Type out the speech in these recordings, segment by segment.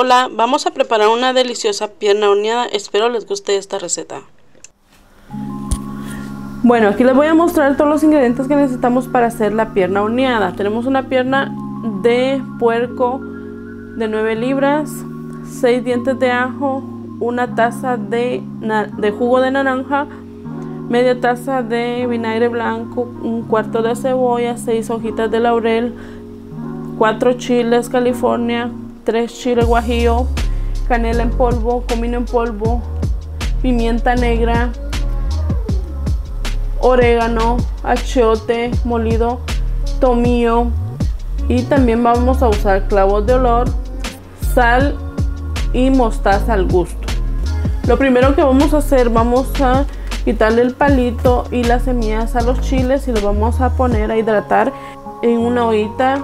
Hola, vamos a preparar una deliciosa pierna horneada. Espero les guste esta receta. Bueno, aquí les voy a mostrar todos los ingredientes que necesitamos para hacer la pierna horneada. Tenemos una pierna de puerco de 9 libras, 6 dientes de ajo, una taza de, de jugo de naranja, media taza de vinagre blanco, un cuarto de cebolla, 6 hojitas de laurel, 4 chiles California, 3 chiles guajillo, canela en polvo, comino en polvo, pimienta negra, orégano, achiote molido, tomillo y también vamos a usar clavos de olor, sal y mostaza al gusto. Lo primero que vamos a hacer, vamos a quitarle el palito y las semillas a los chiles y los vamos a poner a hidratar en una ollita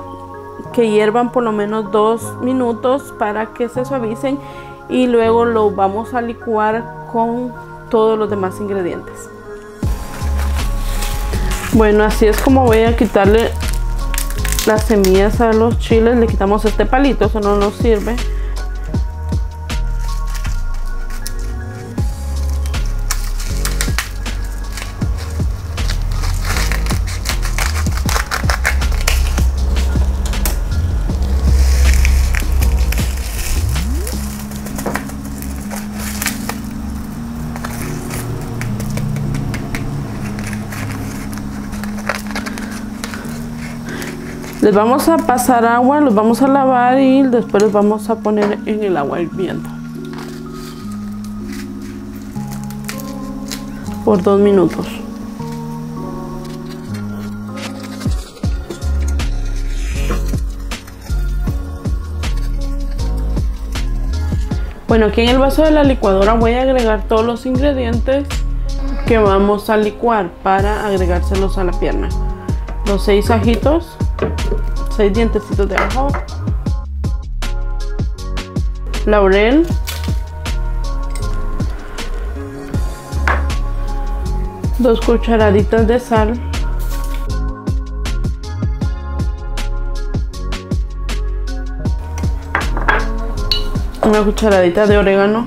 que hiervan por lo menos dos minutos para que se suavicen y luego lo vamos a licuar con todos los demás ingredientes. Bueno, así es como voy a quitarle las semillas a los chiles. Le quitamos este palito, eso no nos sirve. Les vamos a pasar agua, los vamos a lavar y después los vamos a poner en el agua hirviendo. Por dos minutos. Bueno, aquí en el vaso de la licuadora voy a agregar todos los ingredientes que vamos a licuar para agregárselos a la pierna. Los seis ajitos, 6 dientecitos de ajo, laurel, dos cucharaditas de sal, una cucharadita de orégano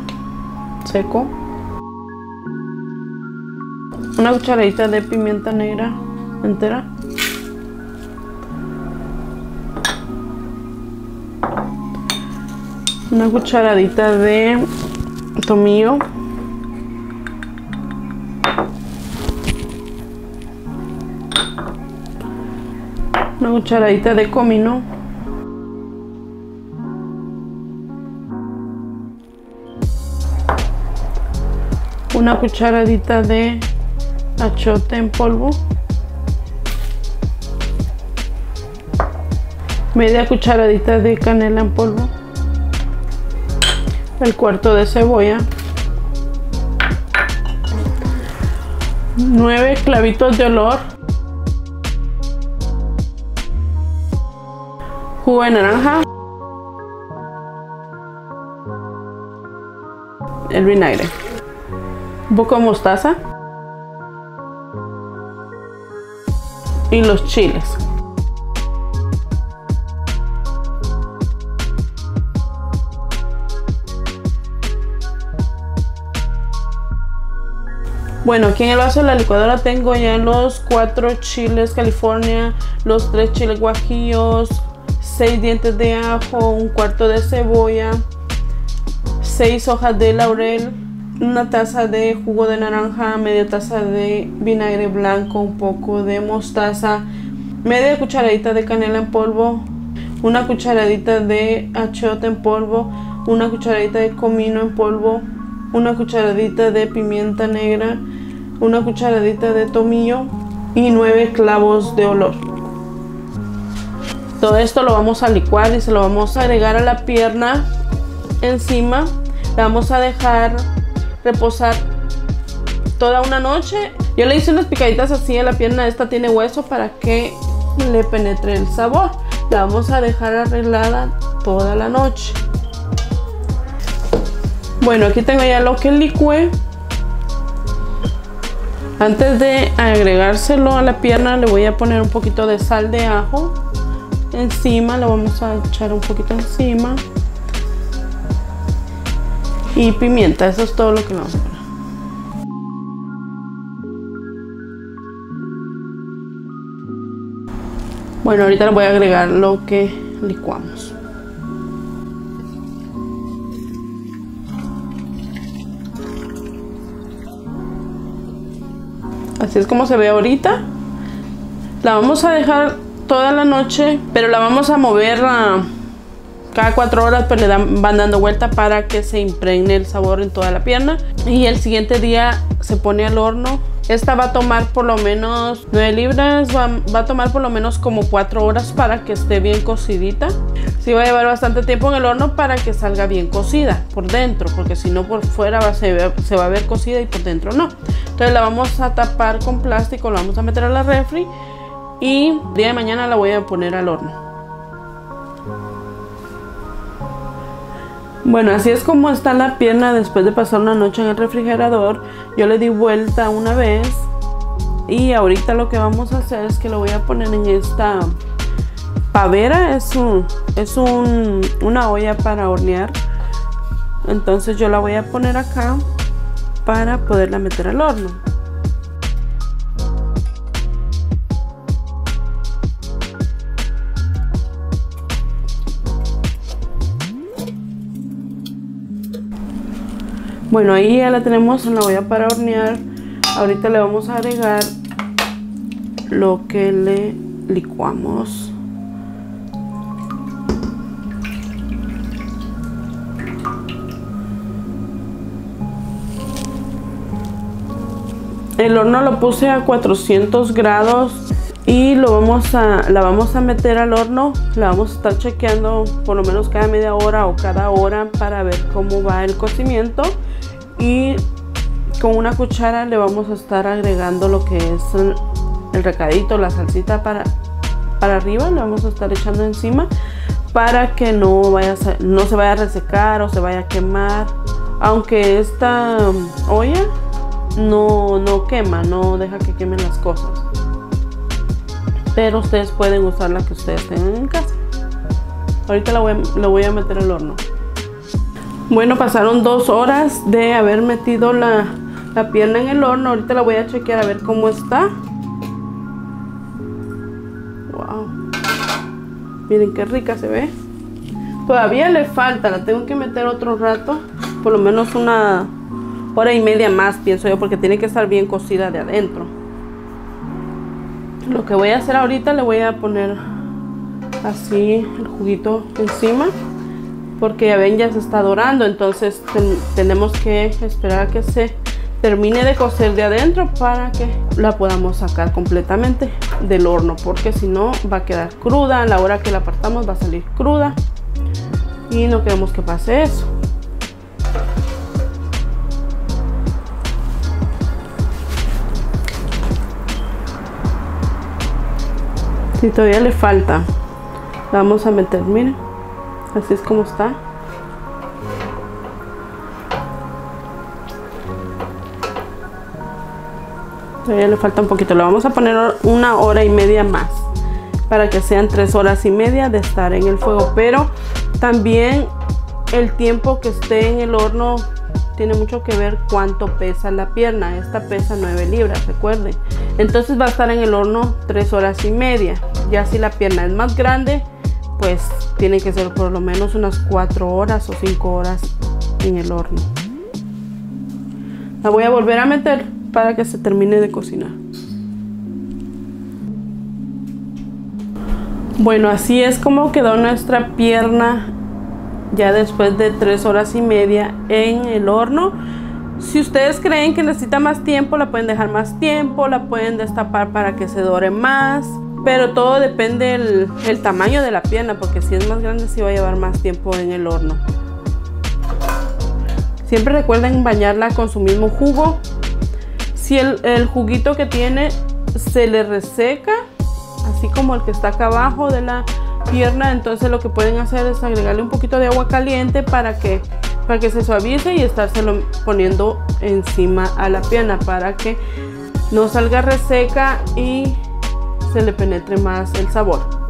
seco, una cucharadita de pimienta negra entera, una cucharadita de tomillo. Una cucharadita de comino. Una cucharadita de achote en polvo. Media cucharadita de canela en polvo el cuarto de cebolla, 9 clavitos de olor, jugo de naranja, el vinagre, un poco de mostaza. Y los chiles. Bueno, aquí en el vaso de la licuadora tengo ya los cuatro chiles California, los tres chiles guajillos, seis dientes de ajo, un cuarto de cebolla, seis hojas de laurel, una taza de jugo de naranja, media taza de vinagre blanco, un poco de mostaza, media cucharadita de canela en polvo, una cucharadita de achiote en polvo, una cucharadita de comino en polvo, una cucharadita de pimienta negra, una cucharadita de tomillo y nueve clavos de olor. Todo esto lo vamos a licuar y se lo vamos a agregar a la pierna encima. La vamos a dejar reposar toda una noche. Yo le hice unas picaditas así a la pierna. Esta tiene hueso para que le penetre el sabor. La vamos a dejar arreglada toda la noche. Bueno, aquí tengo ya lo que licué. Antes de agregárselo a la pierna le voy a poner un poquito de sal de ajo encima, le vamos a echar un poquito encima y pimienta. Eso es todo lo que vamos a poner. Bueno, ahorita le voy a agregar lo que licuamos. Así es como se ve ahorita. La vamos a dejar toda la noche, pero la vamos a mover a cada cuatro horas pues le dan, van dando vuelta para que se impregne el sabor en toda la pierna y el siguiente día se pone al horno esta va a tomar por lo menos 9 libras, va, a tomar por lo menos como 4 horas para que esté bien cocidita. Sí va a llevar bastante tiempo en el horno para que salga bien cocida por dentro, porque si no por fuera va, se, se va a ver cocida y por dentro no. Entonces la vamos a tapar con plástico, la vamos a meter a la refri y el día de mañana la voy a poner al horno. Bueno, así es como está la pierna después de pasar una noche en el refrigerador. Yo le di vuelta una vez y ahorita lo que vamos a hacer es que lo voy a poner en esta pavera. Es, un, es un, una olla para hornear. Entonces yo la voy a poner acá para poderla meter al horno. Bueno, ahí ya la tenemos en la olla para hornear. Ahorita le vamos a agregar lo que le licuamos. El horno lo puse a 400 grados y lo vamos a, la vamos a meter al horno. La vamos a estar chequeando por lo menos cada media hora o cada hora para ver cómo va el cocimiento y con una cuchara le vamos a estar agregando lo que es el, recadito, la salsita para, para arriba, le vamos a estar echando encima para que no, vaya no se vaya a resecar o se vaya a quemar. Aunque esta olla no, no quema, no deja que quemen las cosas. Pero ustedes pueden usar la que ustedes tengan en casa. Ahorita la voy, a meter al horno. Bueno, pasaron dos horas de haber metido la, pierna en el horno. Ahorita la voy a chequear a ver cómo está. Wow. Miren qué rica se ve. Todavía le falta, la tengo que meter otro rato. Por lo menos una hora y media más, pienso yo, porque tiene que estar bien cocida de adentro. Lo que voy a hacer ahorita, le voy a poner así el juguito encima porque ya ven ya se está dorando entonces tenemos que esperar a que se termine de cocer de adentro para que la podamos sacar completamente del horno porque si no va a quedar cruda a la hora que la apartamos va a salir cruda y no queremos que pase eso si todavía le falta vamos a meter miren así es como está. Todavía le falta un poquito le vamos a poner una hora y media más para que sean tres horas y media de estar en el fuego pero también el tiempo que esté en el horno tiene mucho que ver cuánto pesa la pierna. Esta pesa 9 libras recuerden entonces va a estar en el horno tres horas y media ya si la pierna es más grande pues tiene que ser por lo menos unas 4 horas o 5 horas en el horno. La voy a volver a meter para que se termine de cocinar. Bueno, así es como quedó nuestra pierna ya después de 3 horas y media en el horno. Si ustedes creen que necesita más tiempo, la pueden dejar más tiempo, la pueden destapar para que se dore más. Pero todo depende del tamaño de la pierna, porque si es más grande sí va a llevar más tiempo en el horno. Siempre recuerden bañarla con su mismo jugo. Si el, el juguito que tiene se le reseca, así como el que está acá abajo de la pierna, entonces lo que pueden hacer es agregarle un poquito de agua caliente para que, para que se suavice y estárselo poniendo encima a la pierna para que no salga reseca y se le penetre más el sabor.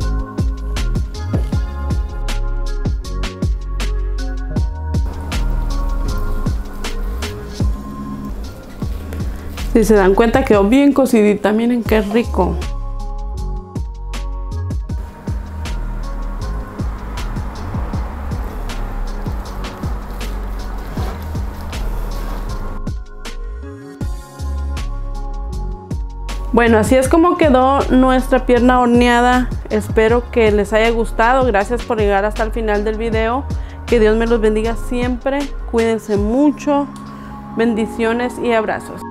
Si se dan cuenta quedó bien cocidita, miren qué rico. Bueno, así es como quedó nuestra pierna horneada. Espero que les haya gustado. Gracias por llegar hasta el final del video. Que Dios me los bendiga siempre. Cuídense mucho. Bendiciones y abrazos.